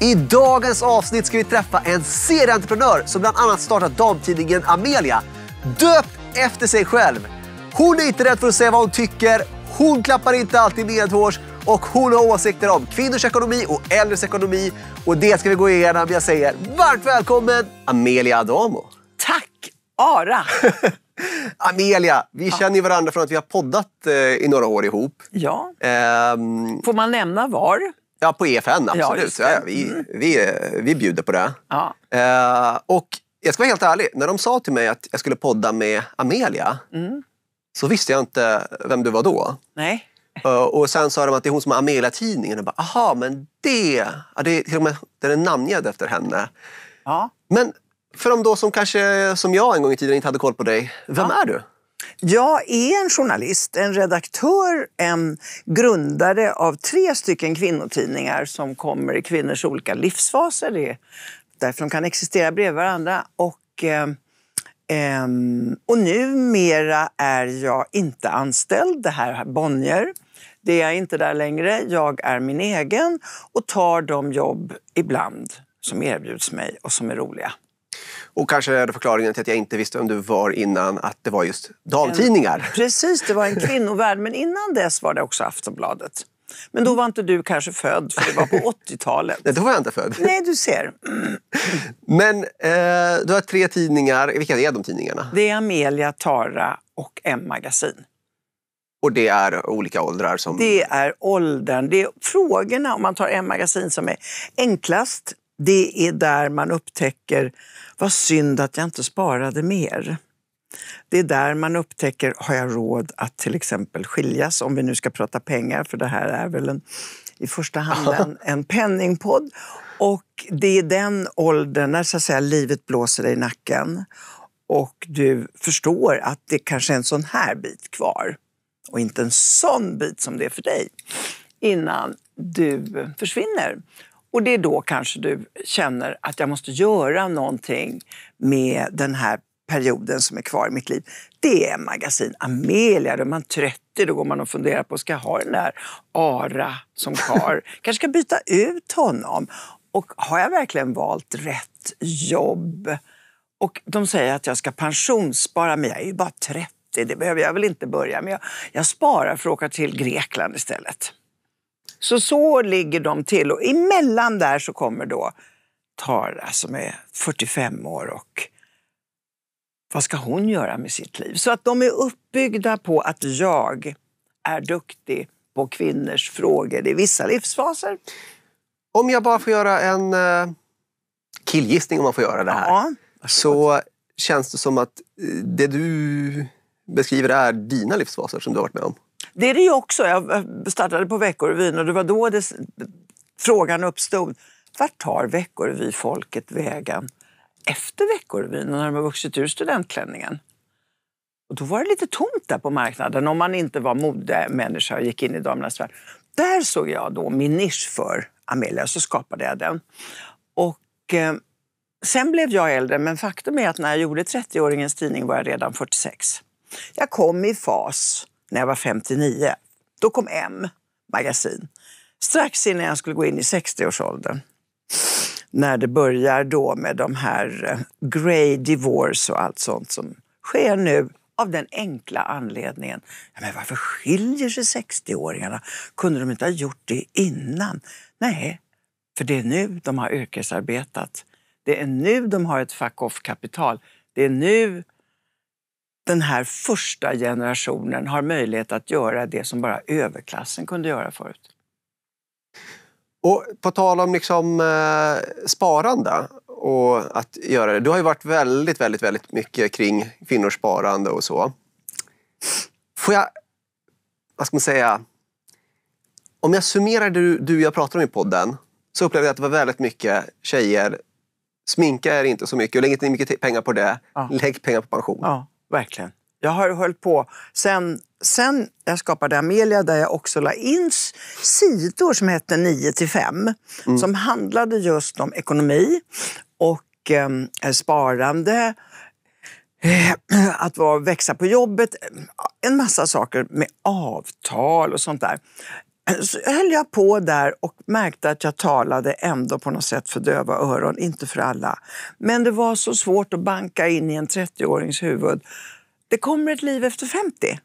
I dagens avsnitt ska vi träffa en serieentreprenör som bland annat startat damtidningen Amelia. Döpt efter sig själv. Hon är inte rädd för att säga vad hon tycker. Hon klappar inte alltid medhårs och hon har åsikter om kvinnors ekonomi och äldres ekonomi. Och det ska vi gå igenom. Jag säger varmt välkommen Amelia Adamo. Tack Ara! Amelia, vi känner ju varandra från att vi har poddat eh, i några år ihop. Ja, Ehm, får man nämna var? Ja, på EFN Ja, absolut. Ja, ja, vi, vi, eh, vi bjuder på det. Ja. Eh, och jag ska vara helt ärlig, när de sa till mig att jag skulle podda med Amelia Mm. så visste jag inte vem du var då. Nej. Eh, och sen sa de att det är hon som har Amelia-tidningen. Jag bara, aha, men det, ja, det är till och med den är namngedd efter henne. Ja. Men för de då som kanske, som jag en gång i tiden inte hade koll på dig, vem är du? Jag är en journalist, en redaktör, en grundare av tre stycken kvinnotidningar som kommer i kvinnors olika livsfaser. Det är därför de kan existera bredvid varandra. Och, eh, eh, och numera är jag inte anställd. Det här är Bonnier. Det är jag inte där längre. Jag är min egen och tar de jobb ibland som erbjuds mig och som är roliga. Och kanske är det förklaringen till att jag inte visste vem du var innan att det var just damtidningar. Precis, det var en kvinnovärld. Men innan dess var det också Aftonbladet. Men då var inte du kanske född, för det var på 80-talet. Nej, då var jag inte född. Nej, du ser. Men eh, du har tre tidningar. Vilka är de tidningarna? Det är Amelia, Tara och M-magasin. Och det är olika åldrar som... Det är åldern, det är frågorna. Om man tar M-magasin som är enklast, det är där man upptäcker vad synd att jag inte sparade mer. Det är där man upptäcker, har jag råd att till exempel skiljas? Om vi nu ska prata pengar, för det här är väl en, i första hand en, en penningpodd. Och det är den åldern när så att säga, livet blåser dig i nacken och du förstår att det kanske är en sån här bit kvar och inte en sån bit som det är för dig innan du försvinner. Och det är då kanske du känner att jag måste göra någonting med den här perioden som är kvar i mitt liv. Det är magasin Amelia. Då är man 30, då går man och funderar på, ska jag ha den där Ara som kar? kanske ska byta ut honom. Och har jag verkligen valt rätt jobb? Och de säger att jag ska pensionsspara, men jag är ju bara 30. Det behöver jag väl inte börja med. Jag, jag sparar för att åka till Grekland istället. Så så ligger de till. Och emellan där så kommer då Tara som är 45 år och vad ska hon göra med sitt liv? Så att de är uppbyggda på att jag är duktig på kvinnors frågor i vissa livsfaser. Om jag bara får göra en eh, killgissning om man får göra det här. Ja. Så känns det som att eh, det du beskriver är dina livsfaser som du har varit med om. Det är det ju också. Jag eh, startade på Veckorevyn och det var då det, frågan uppstod. Vart tar Veckorevy-folket vägen efter Veckorevyn när de har vuxit ur studentklänningen? Och då var det lite tomt där på marknaden om man inte var modemänniska och gick in i damernas värld. Där såg jag då min nisch för Amelia, så skapade jag den. Och eh, sen blev jag äldre, men faktum är att när jag gjorde 30-åringens tidning var jag redan 46. Jag kom i fas när jag var 59. Då kom M, magasin. Strax innan jag skulle gå in i 60-årsåldern. När det börjar då med de här eh, grey divorce och allt sånt som sker nu av den enkla anledningen. Ja, men varför skiljer sig 60-åringarna? Kunde de inte ha gjort det innan? Nej, för det är nu de har yrkesarbetat. Det är nu de har ett fuck-off-kapital. Det är nu den här första generationen har möjlighet att göra det som bara överklassen kunde göra förut. Och på tal om liksom, eh, sparande och att göra det. Du har ju varit väldigt, väldigt, väldigt mycket kring kvinnors sparande och så. Får jag, vad ska man säga, om jag summerar det du, du jag pratar om i podden så upplevde jag att det var väldigt mycket tjejer. Sminka är inte så mycket och lägg inte mycket pengar på det. Ja. Lägg pengar på pension. Ja, verkligen. Jag har hållit på sen, sen jag skapade Amelia där jag också la in sidor som hette 9 till 5 som handlade just om ekonomi och eh, sparande, eh, att vara, växa på jobbet, en massa saker med avtal och sånt där så höll jag på där och märkte att jag talade ändå på något sätt för döva öron, inte för alla. Men det var så svårt att banka in i en 30-årings huvud. Det kommer ett liv efter 50.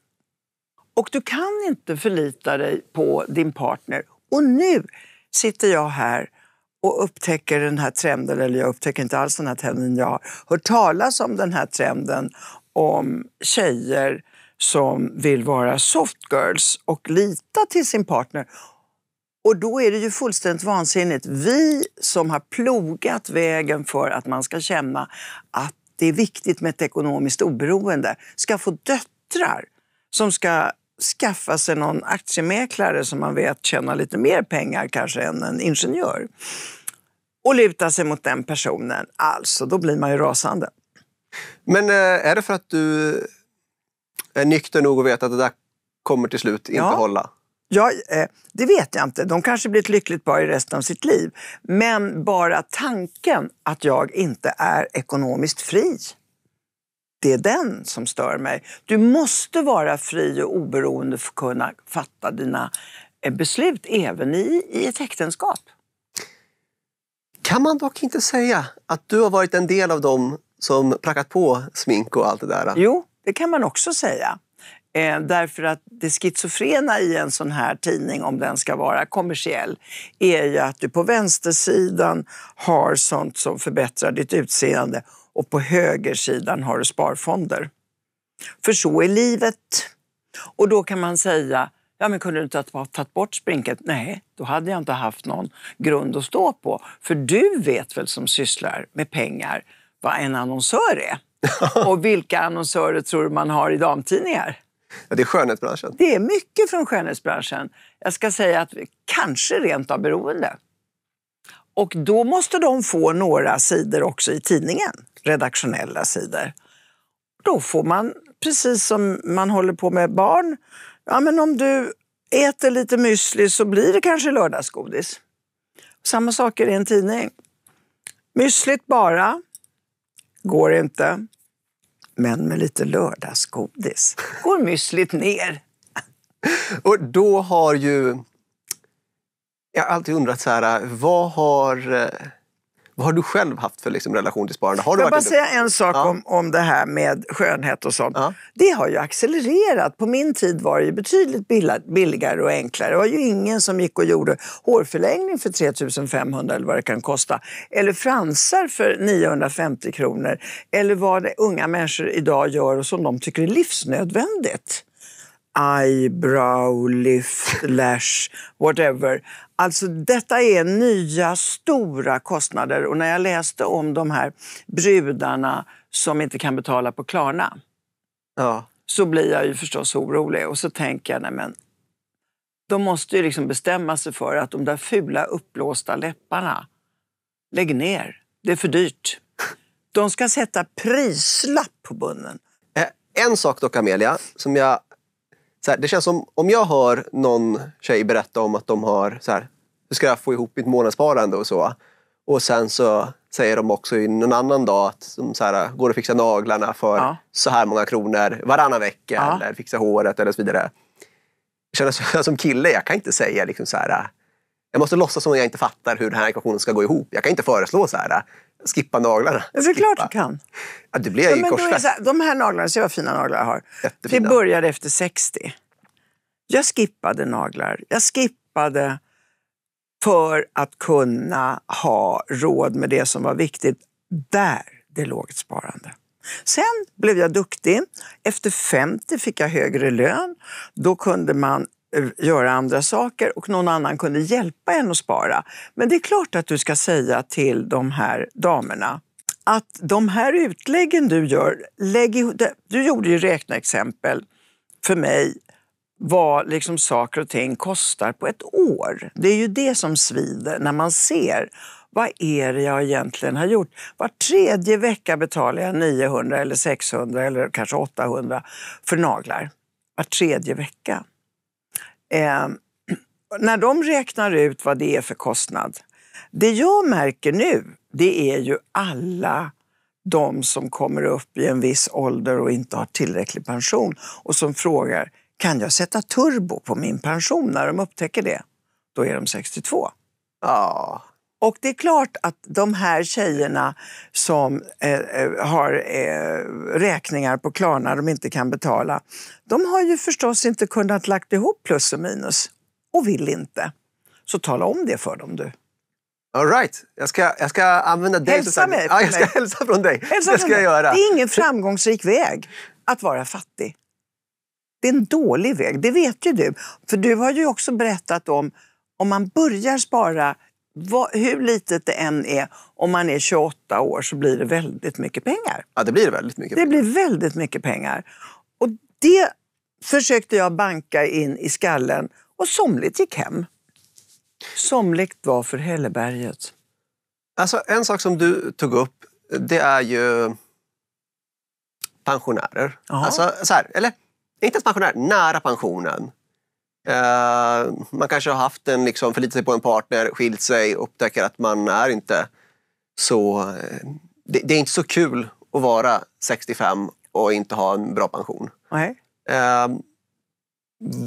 Och du kan inte förlita dig på din partner. Och nu sitter jag här och upptäcker den här trenden, eller jag upptäcker inte alls den här trenden, jag har hört talas om den här trenden om tjejer som vill vara soft girls och lita till sin partner. Och då är det ju fullständigt vansinnigt. Vi som har plogat vägen för att man ska känna att det är viktigt med ett ekonomiskt oberoende ska få döttrar som ska skaffa sig någon aktiemäklare som man vet tjänar lite mer pengar kanske än en ingenjör och luta sig mot den personen. Alltså, då blir man ju rasande. Men eh, är det för att du är nykter nog att veta att det där kommer till slut inte Ja. hålla? Ja, eh, det vet jag inte. De kanske blir ett lyckligt par i resten av sitt liv. Men bara tanken att jag inte är ekonomiskt fri. Det är den som stör mig. Du måste vara fri och oberoende för att kunna fatta dina eh, beslut även i, i ett äktenskap. Kan man dock inte säga att du har varit en del av dem som prackat på smink och allt det där? Jo, det kan man också säga. Eh, därför att det schizofrena i en sån här tidning, om den ska vara kommersiell, är ju att du på vänstersidan har sånt som förbättrar ditt utseende och på högersidan har du sparfonder. För så är livet. Och då kan man säga, ja men kunde du inte ha tagit bort sprinket? Nej, då hade jag inte haft någon grund att stå på. För du vet väl som sysslar med pengar vad en annonsör är? Och vilka annonsörer tror du man har i damtidningar? Ja, det är skönhetsbranschen. Det är mycket från skönhetsbranschen. Jag ska säga att kanske rent av beroende. Och då måste de få några sidor också i tidningen, redaktionella sidor. Då får man, precis som man håller på med barn, ja men om du äter lite müsli så blir det kanske lördagsgodis. Samma sak är i en tidning. Müslit bara, går inte. Men med lite lördagsgodis går müslit ner. Och då har ju... Jag har alltid undrat så här, vad har, eh, vad har du själv haft för liksom, relation till sparande? Har du jag bara säga en sak Ja. om, om det här med skönhet och sånt. Ja. Det har ju accelererat. På min tid var det ju betydligt billig- billigare och enklare. Det var ju ingen som gick och gjorde hårförlängning för 3500 eller vad det kan kosta. Eller fransar för 950 kronor. Eller vad unga människor idag gör och som de tycker är livsnödvändigt. Eyebrow lift, lash, whatever. Alltså detta är nya stora kostnader och när jag läste om de här brudarna som inte kan betala på Klarna Ja. så blir jag ju förstås orolig och så tänker jag, nej men de måste ju liksom bestämma sig för att de där fula uppblåsta läpparna, lägg ner, det är för dyrt. De ska sätta prislapp på bunnen. Eh, En sak dock Amelia, som jag... Så här, det känns som om jag hör någon tjej berätta om att de har så här, hur ska jag få ihop mitt månadssparande och så. Och sen så säger de också i någon annan dag att de så här, går och fixar naglarna för Ja. så här många kronor varannan vecka Ja. eller fixar håret eller så vidare. Jag känner som kille, jag kan inte säga liksom så här. Jag måste låtsas som att jag inte fattar hur den här ekvationen ska gå ihop. Jag kan inte föreslå så här. Skippa naglarna. Det är klart du kan. Ja, det blir Ja, ju det korsfäst. de här naglarna, se vad fina naglar jag har. Det Jättefina. började efter 60. Jag skippade naglar. Jag skippade för att kunna ha råd med det som var viktigt. Där det låg ett sparande. Sen blev jag duktig. Efter 50 fick jag högre lön. Då kunde man eh, göra andra saker och någon annan kunde hjälpa en att spara. Men det är klart att du ska säga till de här damerna att de här utläggen du gör, lägg du gjorde ju räkneexempel för mig vad liksom saker och ting kostar på ett år. Det är ju det som svider när man ser vad är det jag egentligen har gjort. Var tredje vecka betalar jag 900 eller 600 eller kanske 800 för naglar. Var tredje vecka. Eh, när de räknar ut vad det är för kostnad. Det jag märker nu, det är ju alla de som kommer upp i en viss ålder och inte har tillräcklig pension och som frågar kan jag sätta turbo på min pension när de upptäcker det? Då är de 62. Ja. Och det är klart att de här tjejerna som eh, eh, har eh, räkningar på Klarna de inte kan betala, de har ju förstås inte kunnat lagt ihop plus och minus och vill inte. Så tala om det för dem du. All right. jag, ska, jag ska använda dig. Hälsa mig Ja, jag ska hälsa från dig. Hälsa det ska jag göra. Det är ingen framgångsrik väg att vara fattig. Det är en dålig väg, det vet ju du. För du har ju också berättat om, om man börjar spara, vad, hur litet det än är, om man är 28 år så blir det väldigt mycket pengar. Ja, det blir väldigt mycket. Det blir väldigt mycket pengar. Och det försökte jag banka in i skallen och somligt gick hem. Somligt var för hälleberget. Alltså, en sak som du tog upp, det är ju pensionärer. Alltså, så här, eller inte ens pensionärer, nära pensionen. Eh, man kanske har haft en, liksom, förlitat sig på en partner, skilt sig, upptäcker att man är inte så... eh, det, det är inte så kul att vara 65 och inte ha en bra pension. Nej. Eh,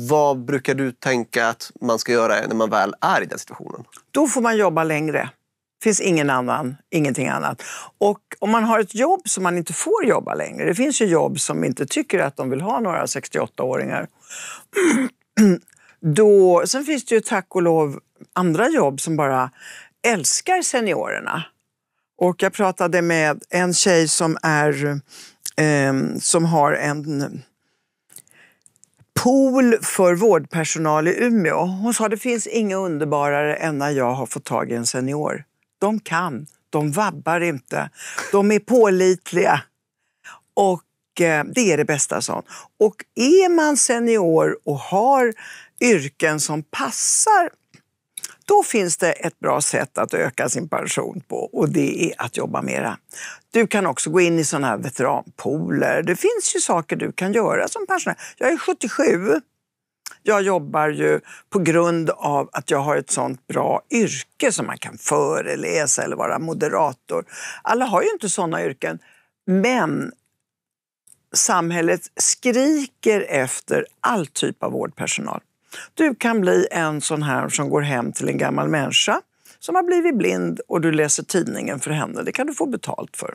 vad brukar du tänka att man ska göra när man väl är i den situationen? Då får man jobba längre finns ingen annan, ingenting annat. Och om man har ett jobb som man inte får jobba längre. Det finns ju jobb som inte tycker att de vill ha några 68-åringar. Då, sen finns det ju tack och lov andra jobb som bara älskar seniorerna. Och jag pratade med en tjej som, är, eh, som har en pool för vårdpersonal i Umeå. Hon sa det finns inget underbarare än när jag har fått tag i en senior. De kan, de vabbar inte, de är pålitliga. Och eh, det är det bästa, sa. Och är man senior och har yrken som passar då finns det ett bra sätt att öka sin pension på och det är att jobba mera. Du kan också gå in i sådana här veteranpooler. Det finns ju saker du kan göra som pensionär. Jag är 77. Jag jobbar ju på grund av att jag har ett sånt bra yrke som man kan föreläsa eller vara moderator. Alla har ju inte sådana yrken. Men samhället skriker efter all typ av vårdpersonal. Du kan bli en sån här som går hem till en gammal människa som har blivit blind och du läser tidningen för henne. Det kan du få betalt för.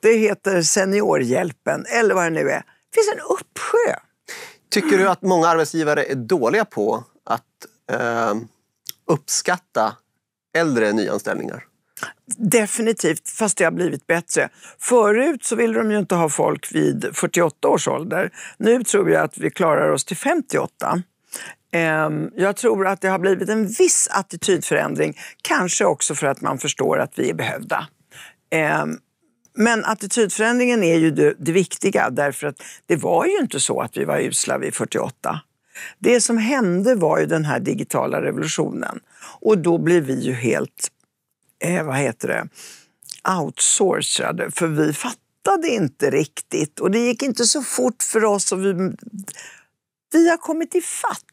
Det heter Seniorhjälpen eller vad det nu är. Det finns en uppsjö. Tycker du att många arbetsgivare är dåliga på att eh, uppskatta äldre nyanställningar? Definitivt, fast det har blivit bättre. Förut så ville de ju inte ha folk vid 48 års ålder. Nu tror jag att vi klarar oss till 58. Ehm, jag tror att det har blivit en viss attitydförändring, kanske också för att man förstår att vi är behövda. Ehm, men attitydförändringen är ju det, det viktiga därför att det var ju inte så att vi var usla vid 48. Det som hände var ju den här digitala revolutionen och då blev vi ju helt, eh, vad heter det, outsourcade för vi fattade inte riktigt och det gick inte så fort för oss och vi, vi har kommit i fatt.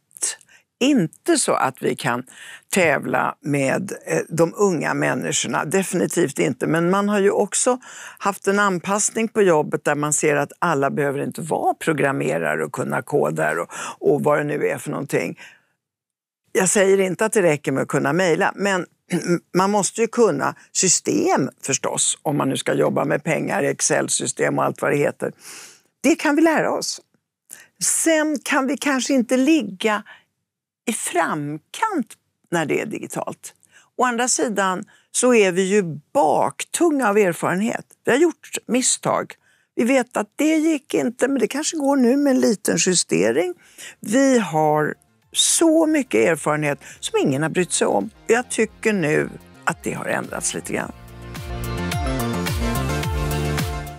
Inte så att vi kan tävla med eh, de unga människorna, definitivt inte. Men man har ju också haft en anpassning på jobbet där man ser att alla behöver inte vara programmerare och kunna koda och, och vad det nu är för någonting. Jag säger inte att det räcker med att kunna mejla, men man måste ju kunna system förstås, om man nu ska jobba med pengar, Excel-system och allt vad det heter. Det kan vi lära oss. Sen kan vi kanske inte ligga i framkant när det är digitalt. Å andra sidan så är vi ju baktunga av erfarenhet. Vi har gjort misstag. Vi vet att det gick inte, men det kanske går nu med en liten justering. Vi har så mycket erfarenhet som ingen har brytt sig om. Jag tycker nu att det har ändrats lite grann.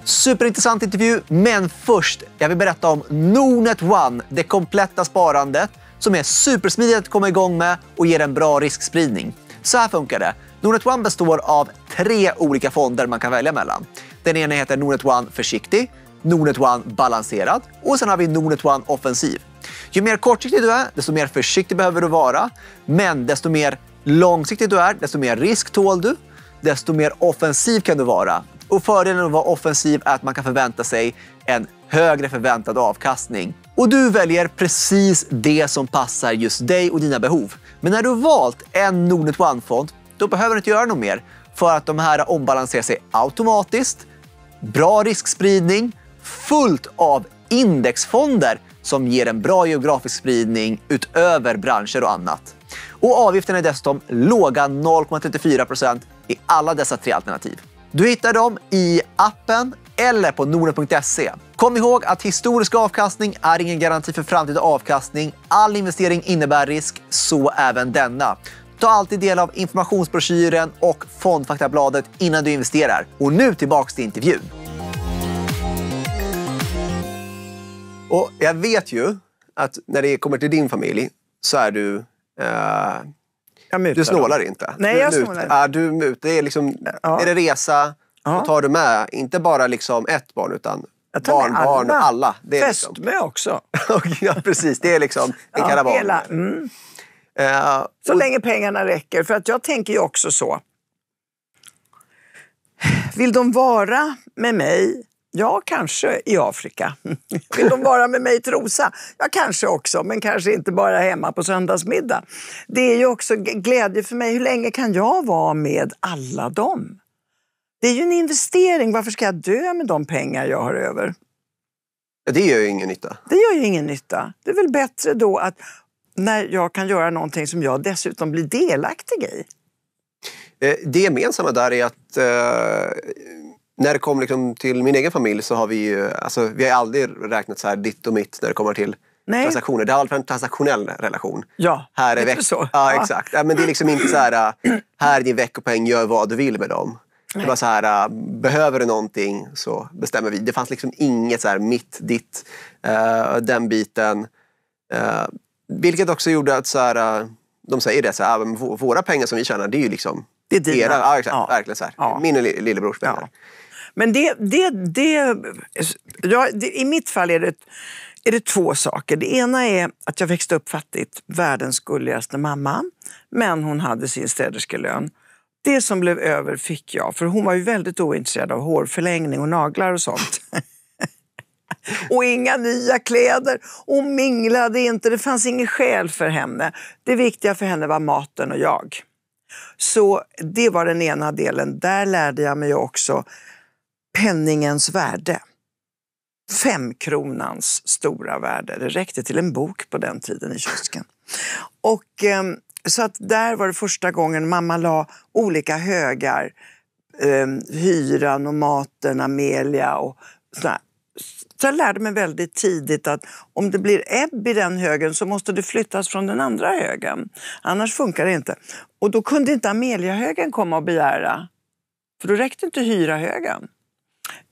Superintressant intervju, men först, jag vill berätta om Nordnet One, det kompletta sparandet som är supersmidigt att komma igång med och ger en bra riskspridning. Så här funkar det. Nordnet One består av tre olika fonder man kan välja mellan. Den ena heter Nordnet One Försiktig, Nordnet One Balanserad och sen har vi Nordnet One Offensiv. Ju mer kortsiktig du är, desto mer försiktig behöver du vara. Men desto mer långsiktig du är, desto mer risk tål du. Desto mer offensiv kan du vara. Och fördelen med att vara offensiv är att man kan förvänta sig en högre förväntad avkastning. Och du väljer precis det som passar just dig och dina behov. Men när du valt en Nordnet One-fond, då behöver du inte göra något mer för att de här ombalanserar sig automatiskt, bra riskspridning, fullt av indexfonder som ger en bra geografisk spridning utöver branscher och annat. Och avgiften är dessutom låga 0,34 procent i alla dessa tre alternativ. Du hittar dem i appen eller på norden.se. Kom ihåg att historisk avkastning är ingen garanti för framtida avkastning. All investering innebär risk, så även denna. Ta alltid del av informationsbroschyren och fondfaktabladet innan du investerar. Och nu tillbaks till intervjun. Och jag vet ju att när det kommer till din familj så är du... Eh, Jag mutar du snålar dem. inte. Nej, du jag mut- snålar inte. Ja, du mut, det är liksom, Ja. Är det resa, Ja. då tar du med inte bara liksom ett barn utan Jag tar med barnbarn och alla. Det är Fästmö liksom, också. ja, precis. Det är liksom en karavan. hela, mm. Eh, Så länge pengarna räcker. För att jag tänker ju också så. Vill de vara med mig? Ja, kanske i Afrika. Vill de vara med mig i Trosa? Ja, kanske också, men kanske inte bara hemma på söndagsmiddag. Det är ju också glädje för mig. Hur länge kan jag vara med alla dem? Det är ju en investering. Varför ska jag dö med de pengar jag har över? det gör ju ingen nytta. Det gör ju ingen nytta. Det är väl bättre då att när jag kan göra någonting som jag dessutom blir delaktig i. Eh, Det gemensamma där är att eh, när det kommer liksom till min egen familj så har vi ju, alltså, vi har aldrig räknat så här ditt och mitt när det kommer till Nej. transaktioner. Det har alltid varit en transaktionell relation. Ja, Här är veck- så. Ja, Ja. exakt. Ja, men det är liksom inte så här, äh, här är din veckopeng, gör vad du vill med dem. Det var så här, äh, behöver du någonting så bestämmer vi. Det fanns liksom inget så här mitt, ditt, äh, den biten. Äh, vilket också gjorde att så här, de säger det, så här, "Ah, men vå- våra pengar som vi tjänar, det är ju liksom Det är dina. era. Ja, exakt. Ja. Verkligen så här. Ja. Min och li- lillebrors pengar. Ja. Men det, det, det, ja, det, i mitt fall är det, är det två saker. Det ena är att jag växte upp fattigt, världens gulligaste mamma. Men hon hade sin städerskelön. Det som blev över fick jag, för hon var ju väldigt ointresserad av hårförlängning och naglar och sånt. och inga nya kläder. Hon minglade inte, det fanns ingen skäl för henne. Det viktiga för henne var maten och jag. Så det var den ena delen. Där lärde jag mig också penningens värde. Femkronans stora värde. Det räckte till en bok på den tiden i kiosken. Och, ehm, så att där var det första gången mamma la olika högar. Eh, hyran och maten, Amelia och sådär. Så jag lärde mig väldigt tidigt att om det blir ebb i den högen så måste det flyttas från den andra högen. Annars funkar det inte. Och då kunde inte Amelia-högen komma och begära. För då räckte inte hyra-högen.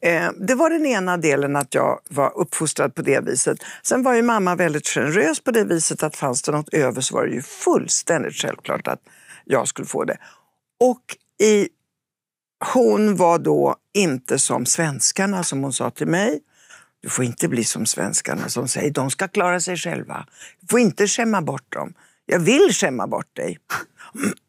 Eh, det var den ena delen att jag var uppfostrad på det viset. Sen var ju mamma väldigt generös på det viset att fanns det något över så var det ju fullständigt självklart att jag skulle få det. Och i, hon var då inte som svenskarna som hon sa till mig. Du får inte bli som svenskarna som säger de ska klara sig själva. Du får inte skämma bort dem. Jag vill skämma bort dig.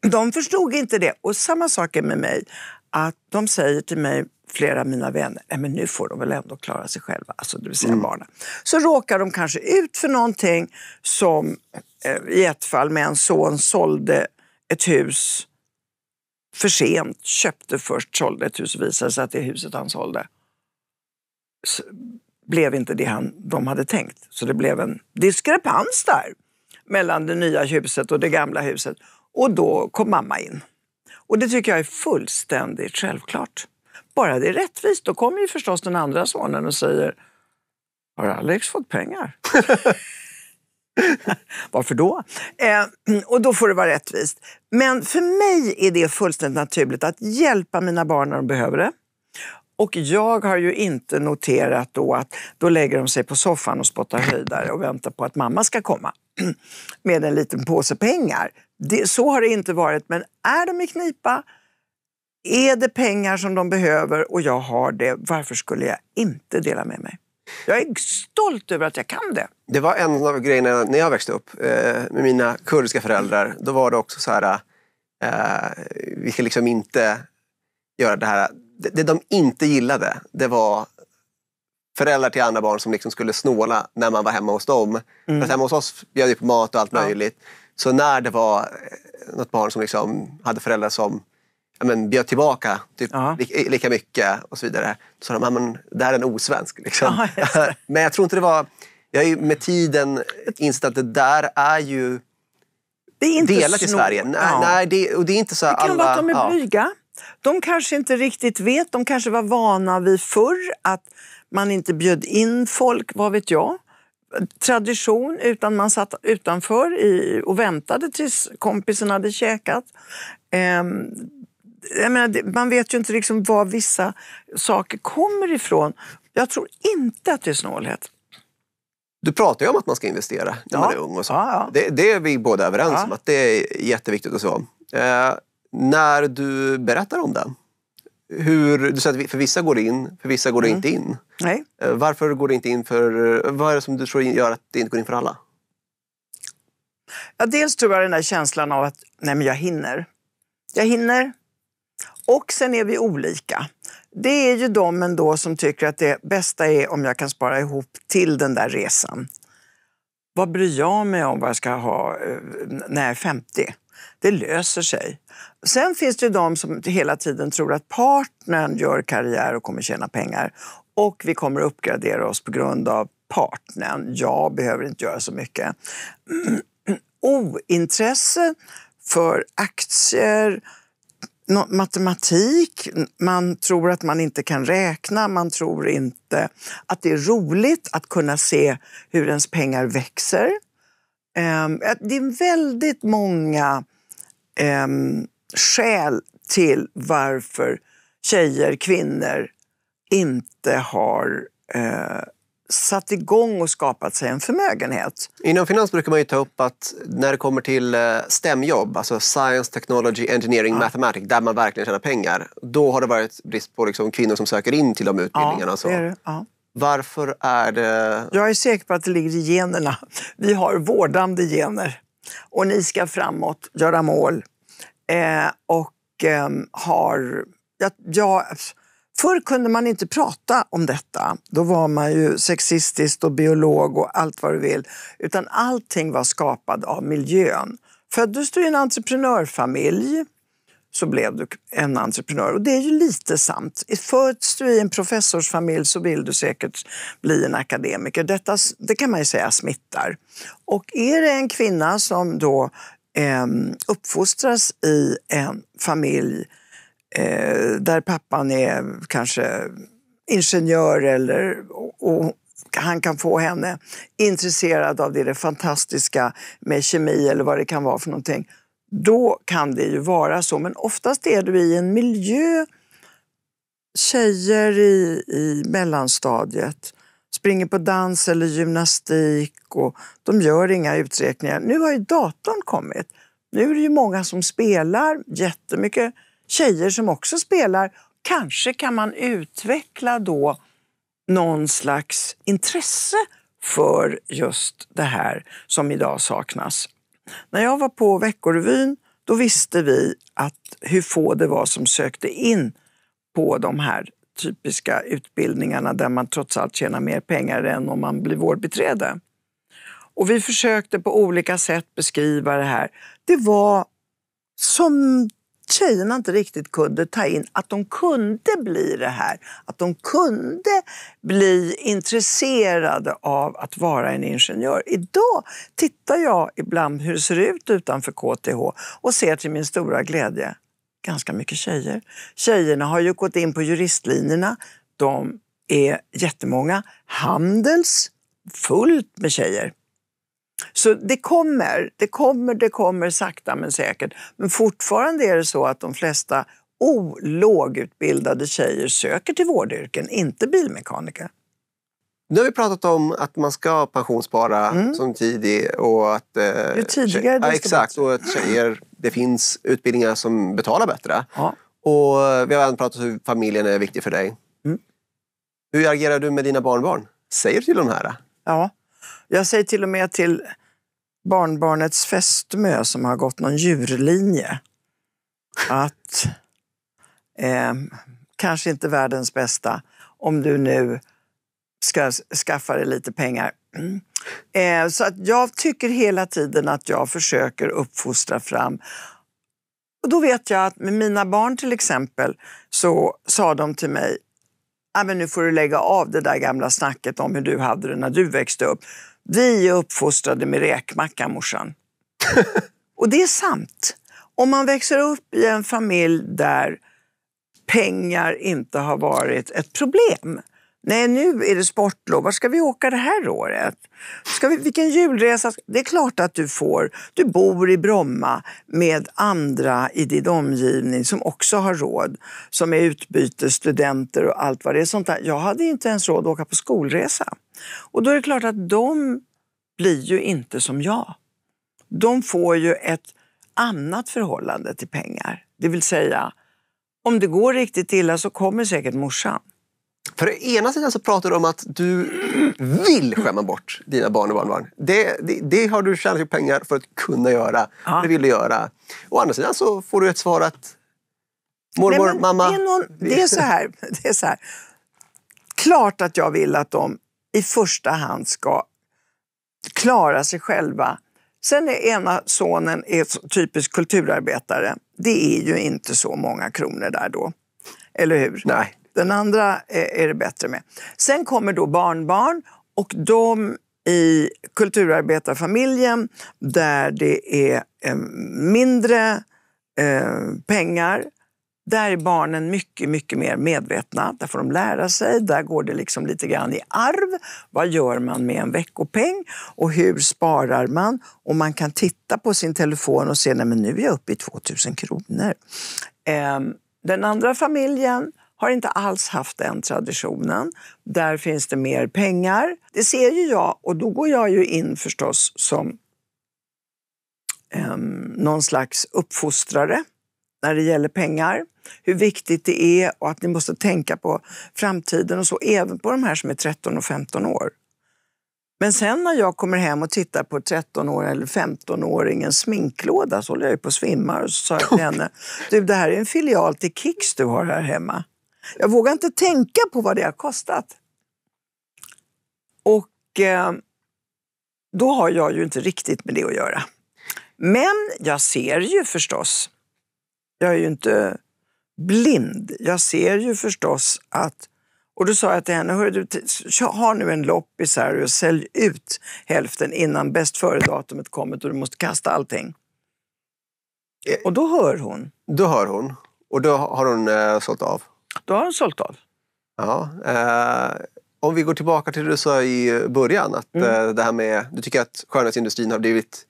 De förstod inte det. Och samma sak är med mig. Att de säger till mig, flera av mina vänner, Nej, men nu får de väl ändå klara sig själva, alltså det vill säga barnen. Så råkar de kanske ut för någonting som eh, i ett fall med en son sålde ett hus för sent, köpte först, sålde ett hus och visade sig att det huset han sålde s- blev inte det han, de hade tänkt. Så det blev en diskrepans där mellan det nya huset och det gamla huset. Och då kom mamma in. Och det tycker jag är fullständigt självklart. Bara det är rättvist, då kommer ju förstås den andra sonen och säger Har Alex fått pengar? Varför då? Eh, och då får det vara rättvist. Men för mig är det fullständigt naturligt att hjälpa mina barn när de behöver det. Och jag har ju inte noterat då att då lägger de sig på soffan och spottar höjdare och väntar på att mamma ska komma med en liten påse pengar. Det, så har det inte varit, men är de i knipa, är det pengar som de behöver och jag har det, varför skulle jag inte dela med mig? Jag är stolt över att jag kan det. Det var en av grejerna när jag växte upp eh, med mina kurdiska föräldrar. Då var det också så här, eh, vi ska liksom inte göra det här. Det, det de inte gillade, det var föräldrar till andra barn som liksom skulle snåla när man var hemma hos dem. För att hemma hos oss bjöd vi på mat och allt Mm. Ja. möjligt. Så när det var eh, något barn som liksom hade föräldrar som men, bjöd tillbaka typ, Ja. li, lika mycket och så vidare. Så sa de, "Ja, men, det här är en osvensk. Liksom. Ja, men jag tror inte det var... Jag har ju med tiden insett att det där är ju Det är inte delat i snor- Sverige. Nej, nej det, och det är inte så Det kan alla... vara att de är blyga. De kanske inte riktigt vet. De kanske var vana vid förr att man inte bjöd in folk, vad vet jag. Tradition, utan man satt utanför i, och väntade tills kompisen hade käkat. Ehm, menar, man vet ju inte liksom var vissa saker kommer ifrån. Jag tror inte att det är snålhet. Du pratar ju om att man ska investera när Ja. man är ung. Och så. Ja, ja. Det, det är vi båda överens om att det är jätteviktigt och så. Eh, när du berättar om det, hur, du säger att för vissa går det in, för vissa går det Mm. inte in. Nej. Eh, varför går det inte in för... Vad är det som du tror gör att det inte går in för alla? Ja, dels tror jag den där känslan av att nej men jag hinner. Jag hinner. Och sen är vi olika. Det är ju de ändå som tycker att det bästa är om jag kan spara ihop till den där resan. Vad bryr jag mig om vad jag ska ha eh, när jag är 50? Det löser sig. Sen finns det ju de som hela tiden tror att partnern gör karriär och kommer tjäna pengar och vi kommer uppgradera oss på grund av partnern. Jag behöver inte göra så mycket ointresse för aktier, matematik, man tror att man inte kan räkna, man tror inte att det är roligt att kunna se hur ens pengar växer. Ehm, eh, det är väldigt många um, skäl till varför tjejer, kvinnor inte har eh, satt igång och skapat sig en förmögenhet. Inom finans brukar man ju ta upp att när det kommer till eh, STEM-jobb, alltså Science, Technology, Engineering, Mathematics, där man verkligen tjänar pengar, då har det varit brist på liksom, kvinnor som söker in till de utbildningarna. så. det är det. Ja. Varför är det... Jag är säker på att det ligger i generna. Vi har vårdande gener. Och ni ska framåt, göra mål. Eh, och eh, har... Ja, ja, förr kunde man inte prata om detta. Då var man ju sexistisk och biolog och allt vad du vill. Utan allting var skapat av miljön. Föddes du i en entreprenörfamilj så blev du en entreprenör. Och det är ju lite sant. Föds du i en professorsfamilj så vill du säkert bli en akademiker. Detta, det kan man ju säga smittar. Och är det en kvinna som då eh, uppfostras i en familj eh, där pappan är kanske ingenjör eller och, och han kan få henne intresserad av det, det fantastiska med kemi eller vad det kan vara för någonting. Då kan det ju vara så, men oftast är du i en miljö, tjejer i, i mellanstadiet springer på dans eller gymnastik och de gör inga uträkningar. Nu har ju datorn kommit. Nu är det ju många som spelar, jättemycket tjejer som också spelar. Kanske kan man utveckla då någon slags intresse för just det här som idag saknas. När jag var på Veckorevyn då visste vi att hur få det var som sökte in på de här typiska utbildningarna där man trots allt tjänar mer pengar än om man blir vårdbiträde. Och vi försökte på olika sätt beskriva det här. Det var som tjejerna inte riktigt kunde ta in att de kunde bli det här. Att de kunde bli intresserade av att vara en ingenjör. Idag tittar jag ibland hur det ser ut utanför KTH och ser till min stora glädje ganska mycket tjejer. Tjejerna har ju gått in på juristlinjerna. De är jättemånga. Handels, fullt med tjejer. Så det kommer, det kommer, det kommer sakta men säkert. Men fortfarande är det så att de flesta lågutbildade tjejer söker till vårdyrken, inte bilmekaniker. Nu har vi pratat om att man ska pensionsspara som tidig och att... Eh, Mm. Ju tidigare, ja, Exakt, bättre. och att tjejer, det finns utbildningar som betalar bättre. Ja. Och vi har även pratat om hur familjen är viktig för dig. Mm. Hur agerar du med dina barnbarn? Säger du till de här? Ja, jag säger till och med till barnbarnets fästmö som har gått någon djurlinje att eh, kanske inte världens bästa om du nu ska skaffa dig lite pengar. Eh, så att jag tycker hela tiden att jag försöker uppfostra fram och då vet jag att med mina barn till exempel så sa de till mig, ah, men nu får du lägga av det där gamla snacket om hur du hade det när du växte upp. Vi är uppfostrade med räkmacka morsan. och det är sant. Om man växer upp i en familj där pengar inte har varit ett problem. Nej, nu är det sportlov. Var ska vi åka det här året? Ska vi, vilken julresa? Det är klart att du får. Du bor i Bromma med andra i din omgivning som också har råd. Som är utbytesstudenter och allt vad det är. Sånt där. Jag hade inte ens råd att åka på skolresa. Och då är det klart att de blir ju inte som jag. De får ju ett annat förhållande till pengar. Det vill säga, om det går riktigt illa så kommer säkert morsan. För å ena sidan så pratar du om att du vill skämma bort dina barn och barnbarn. Det, det, det har du tjänat pengar för att kunna göra. Ja. Det vill du göra. Å andra sidan så får du ett svar att mormor, Nej, mamma... Det är, någon, det, är så här, det är så här. Klart att jag vill att de i första hand ska klara sig själva. Sen är ena sonen är typisk kulturarbetare. Det är ju inte så många kronor där då. Eller hur? Nej. Den andra är, det bättre med. Sen kommer då barnbarn och de i kulturarbetarfamiljen där det är eh, mindre eh, pengar, där är barnen mycket, mycket mer medvetna. Där får de lära sig. Där går det liksom lite grann i arv. Vad gör man med en veckopeng? Och hur sparar man? Och man kan titta på sin telefon och se, nej men nu är jag uppe i 2000 kronor. Ehm, den andra familjen har inte alls haft den traditionen. Där finns det mer pengar. Det ser ju jag och då går jag ju in förstås som um, någon slags uppfostrare när det gäller pengar. Hur viktigt det är och att ni måste tänka på framtiden och så, även på de här som är 13 och 15 år. Men sen när jag kommer hem och tittar på 13 år eller 15-åringens sminklåda så håller jag ju på att svimma och så sa jag till henne, du det här är en filial till Kicks du har här hemma. Jag vågar inte tänka på vad det har kostat. Och eh, då har jag ju inte riktigt med det att göra. Men jag ser ju förstås, jag är ju inte blind, jag ser ju förstås att och då sa jag till henne, Hörru, du, ha nu en loppis här och sälj ut hälften innan bäst före-datumet kommer och du måste kasta allting. Eh. Och då hör hon. Då hör hon. Och då har hon eh, sålt av. Då har hon sålt av. Ja, eh, om vi går tillbaka till det du sa i början. Att Mm. eh, det här med, du tycker att skönhetsindustrin har blivit,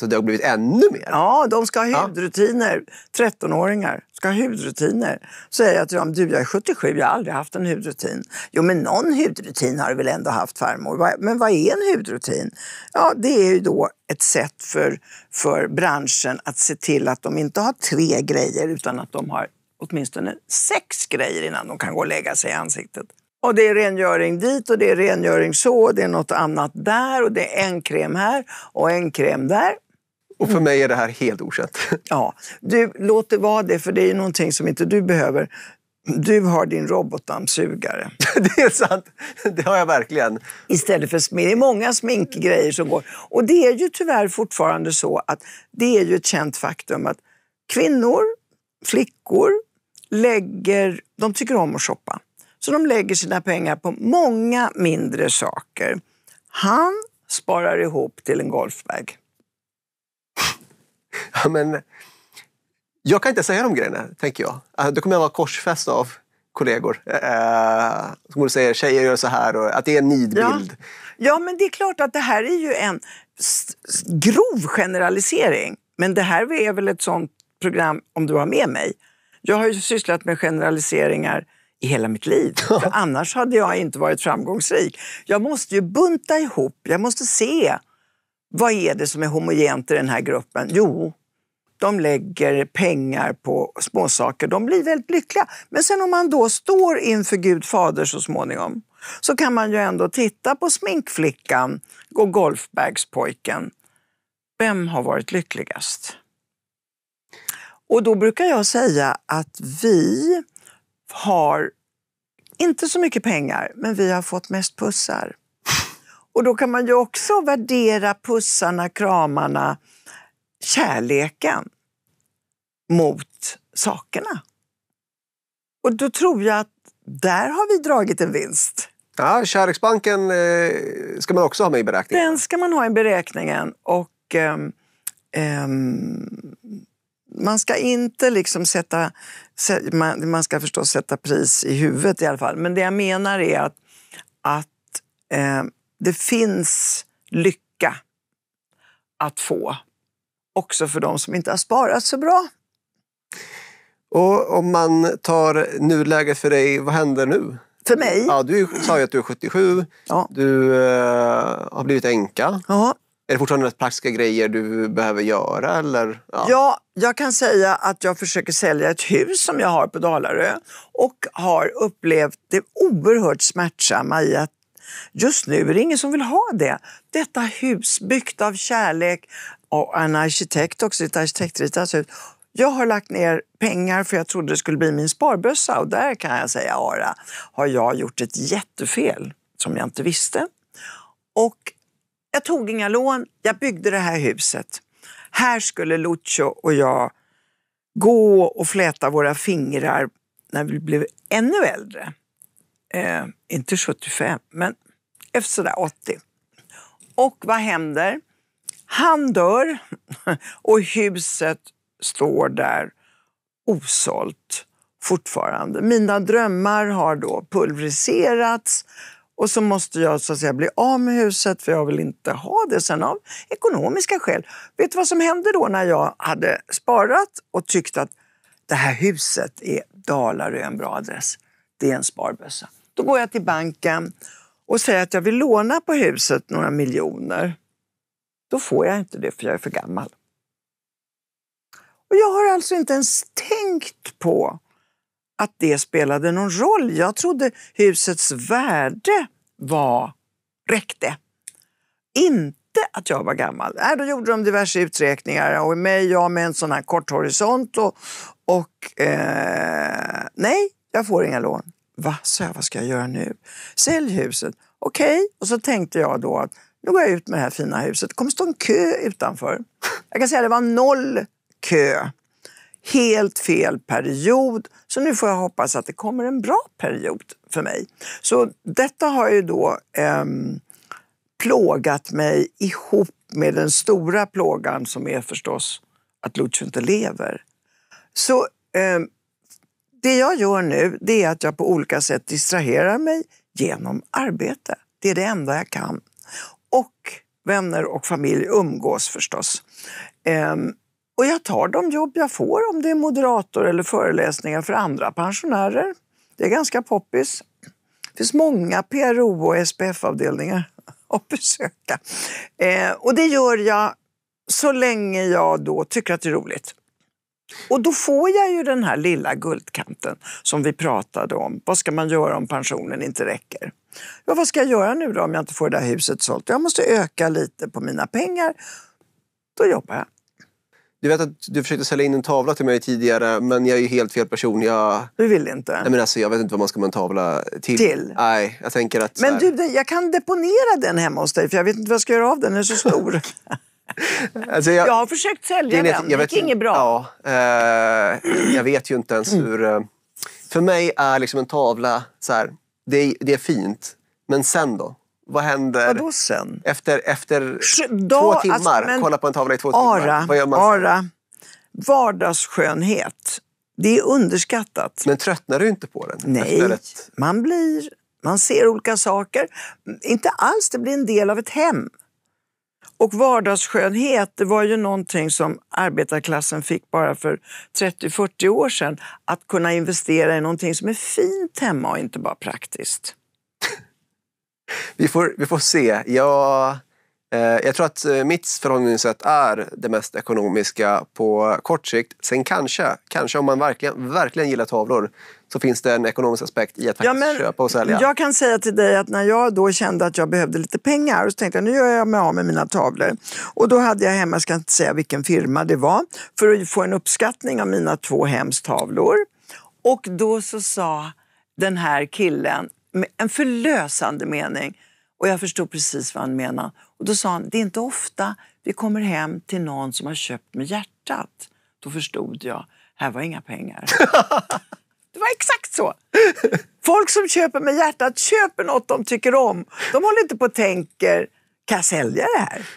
så det har blivit ännu mer. Ja, de ska ha Ja. hudrutiner. 13-åringar ska ha hudrutiner. Så säger jag till dem, du jag är 77, jag har aldrig haft en hudrutin. Jo, men någon hudrutin har du väl ändå haft farmor? Men vad är en hudrutin? Ja, det är ju då ett sätt för, för branschen att se till att de inte har tre grejer utan att de har åtminstone sex grejer innan de kan gå och lägga sig i ansiktet. Och det är rengöring dit och det är rengöring så, och det är något annat där och det är en kräm här och en kräm där. Och för mig är det här helt okänt. Ja, du, låt det vara det, för det är ju någonting som inte du behöver. Du har din robotdammsugare. det är sant. Det har jag verkligen. Istället för smink. Det är många sminkgrejer som går. Och det är ju tyvärr fortfarande så att det är ju ett känt faktum att kvinnor, flickor, lägger, de tycker om att shoppa. Så de lägger sina pengar på många mindre saker. Han sparar ihop till en golfbag. Ja, men, jag kan inte säga de grejerna, tänker jag. Alltså, Då kommer jag vara korsfäst av kollegor. Eh, som går säger tjejer gör så här och att det är en nidbild. Ja, men det är klart att det här är ju en grov generalisering. Men det här är väl ett sånt program, om du har med mig. Jag har ju sysslat med generaliseringar i hela mitt liv. För annars hade jag inte varit framgångsrik. Jag måste ju bunta ihop, jag måste se vad är det som är homogent i den här gruppen. Jo, de lägger pengar på småsaker. De blir väldigt lyckliga. Men sen om man då står inför Gud fader så småningom så kan man ju ändå titta på sminkflickan och golfbagspojken. Vem har varit lyckligast? Och då brukar jag säga att vi har inte så mycket pengar, men vi har fått mest pussar. Och då kan man ju också värdera pussarna, kramarna, kärleken mot sakerna. Och då tror jag att där har vi dragit en vinst. Ja, kärleksbanken eh, ska man också ha med i beräkningen. Den ska man ha i beräkningen. Och ehm, ehm, man ska inte liksom sätta, sä- man, man ska förstås sätta pris i huvudet i alla fall. Men det jag menar är att, att ehm, det finns lycka att få. Också för de som inte har sparat så bra. Och om man tar nuläget för dig, vad händer nu? För mig. Ja, du sa ju att du är 77. Ja. Du eh, har blivit änka. Ja. Är det fortfarande rätt praktiska grejer du behöver göra? Eller? Ja. Ja, jag kan säga att jag försöker sälja ett hus som jag har på Dalarö och har upplevt det oerhört smärtsamma i att just nu är det ingen som vill ha det. Detta hus byggt av kärlek och en arkitekt också, ett arkitektritat hus. Jag har lagt ner pengar för jag trodde det skulle bli min sparbössa och där kan jag säga, Ara, har jag gjort ett jättefel som jag inte visste. Och jag tog inga lån, jag byggde det här huset. Här skulle Lucio och jag gå och fläta våra fingrar när vi blev ännu äldre. Eh, inte 75, men efter sådär 80. Och vad händer? Han dör och huset står där osålt fortfarande. Mina drömmar har då pulveriserats och så måste jag så att säga bli av med huset för jag vill inte ha det sen av ekonomiska skäl. Vet du vad som hände då när jag hade sparat och tyckt att det här huset är Dalarö en bra adress. Det är en sparbössa. Då går jag till banken och säger att jag vill låna på huset några miljoner. Då får jag inte det för jag är för gammal. Och jag har alltså inte ens tänkt på att det spelade någon roll. Jag trodde husets värde var, räckte. Inte att jag var gammal. Äh, då gjorde de diverse uträkningar och mig, jag med en sån här kort horisont och, och eh, nej, jag får inga lån. Va, sa jag, vad ska jag göra nu? Sälj huset. Okej, och så tänkte jag då att nu går jag ut med det här fina huset. Det kommer stå en kö utanför. Jag kan säga att det var noll kö. Helt fel period. Så nu får jag hoppas att det kommer en bra period för mig. Så detta har ju då eh, plågat mig ihop med den stora plågan som är förstås att Lucio inte lever. Så eh, det jag gör nu det är att jag på olika sätt distraherar mig genom arbete. Det är det enda jag kan. Och vänner och familj umgås förstås. Eh, och jag tar de jobb jag får, om det är moderator eller föreläsningar för andra pensionärer. Det är ganska poppis. Det finns många PRO och SPF-avdelningar att besöka. Eh, och det gör jag så länge jag då tycker att det är roligt. Och då får jag ju den här lilla guldkanten som vi pratade om. Vad ska man göra om pensionen inte räcker? Ja, vad ska jag göra nu då om jag inte får det där huset sålt? Jag måste öka lite på mina pengar. Då jobbar jag. Du vet att du försökte sälja in en tavla till mig tidigare men jag är ju helt fel person. Jag, Du vill inte? nej men alltså, jag vet inte vad man ska med en tavla till. Till? Nej, jag tänker att... Men du, det- jag kan deponera den hemma hos dig för jag vet inte vad jag ska göra av den, den är så stor. alltså, jag, Jag har försökt sälja är den, det gick inget bra. Ja, eh, jag vet ju inte ens hur... Eh, för mig är liksom en tavla så här, det, är- det är fint. Men sen då? Vad händer Vadå sen? efter, efter Sh- två då- timmar? alltså, men- Kolla på en tavla i två timmar. Ara, Vad gör man ara, vardagsskönhet. Det är underskattat. Men tröttnar du inte på den? Nej, ett, man, blir, man ser olika saker. Inte alls, det blir en del av ett hem. Och vardagsskönhet, det var ju någonting som arbetarklassen fick bara för 30-40 år sedan. Att kunna investera i någonting som är fint hemma och inte bara praktiskt. Vi, får, vi får se. Jag, eh, jag tror att eh, mitt förhållningssätt är det mest ekonomiska på kort sikt. Sen kanske, kanske om man verkligen, verkligen gillar tavlor så finns det en ekonomisk aspekt i att faktiskt köpa och sälja. Jag kan säga till dig att när jag då kände att jag behövde lite pengar så tänkte jag nu gör jag mig av med mina tavlor. Och då hade jag hemma, jag ska inte säga vilken firma det var, för att få en uppskattning av mina två hemstavlor. Och då så sa den här killen en förlösande mening. Och jag förstod precis vad han menade. Och då sa han, det är inte ofta vi kommer hem till någon som har köpt med hjärtat. Då förstod jag, här var inga pengar. det var exakt så. Folk som köper med hjärtat köper något de tycker om. De håller inte på och tänker, kan jag sälja det här?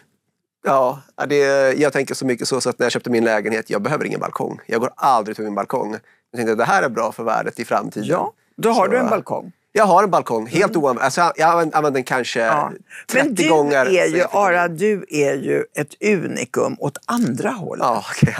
Ja, det, jag tänker så mycket så, så att när jag köpte min lägenhet, jag behöver ingen balkong. Jag går aldrig till min balkong. Jag tänkte det här är bra för värdet i framtiden. Ja, då har Så- du en balkong. Jag har en balkong, helt mm. oanvänd. Alltså, jag använt den kanske Ja. 30 Men du gånger. är ju. Ara, du är ju ett unikum åt andra hållet. Ja, okej.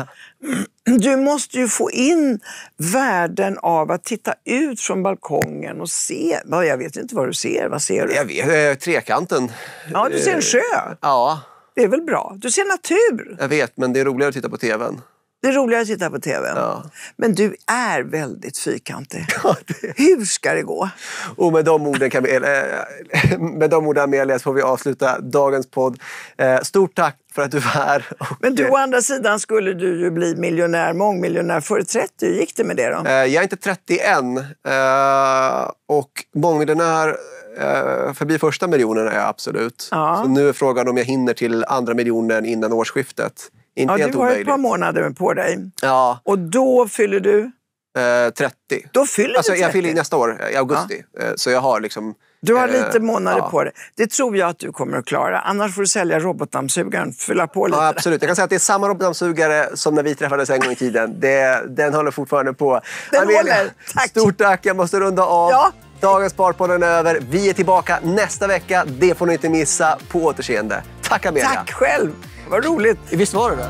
Du måste ju få in värden av att titta ut från balkongen och se. Ja, Jag vet inte vad du ser. Vad ser du? Jag vet, eh, trekanten. Ja, du ser en sjö. Ja, Det är väl bra. Du ser natur. jag vet, men det är roligare att titta på tvn. Det är roligare att titta på tv. Ja. Men du är väldigt fyrkantig. Hur ska det gå? Och med de orden, kan vi, eh, med de orden Amelia, så får vi avsluta dagens podd. Eh, Stort tack för att du var här. Och, Men du, å andra sidan skulle du ju bli miljonär, mångmiljonär före 30. Hur gick det med det då? Eh, jag är inte 30 än. Eh, och mångmiljonär eh, förbi första miljonen är jag absolut. Ja. Så nu är frågan om jag hinner till andra miljonen innan årsskiftet. Inte Ja, helt du har ett omöjligt. par månader på dig. Ja, Och då fyller du? eh, 30. Då fyller Alltså, du jag 30. fyller nästa år, i augusti. Eh, Så jag har liksom... Du har eh, lite månader ja. på dig. Det tror jag att du kommer att klara. Annars får du sälja robotdammsugaren. Fylla på lite. Ja, absolut. Jag kan säga att det är samma robotdammsugare som när vi träffades en gång i tiden. Det, den håller fortfarande på. Den håller. Tack. Stort tack. Jag måste runda av. Ja. Dagens Sparpodden är över. Vi är tillbaka nästa vecka. Det får ni inte missa. På återseende. Tack Amelia. Tack själv. Vad roligt. Visst var det det?